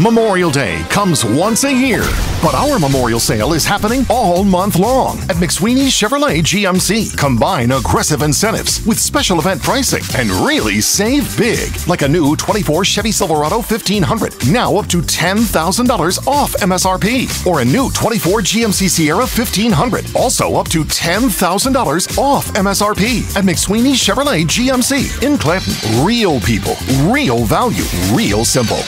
Memorial Day comes once a year, but our memorial sale is happening all month long at McSweeney's Chevrolet GMC. Combine aggressive incentives with special event pricing and really save big, like a new 24 Chevy Silverado 1500, now up to $10,000 off MSRP, or a new 24 GMC Sierra 1500, also up to $10,000 off MSRP at McSweeney's Chevrolet GMC in Clanton. Real people, real value, real simple.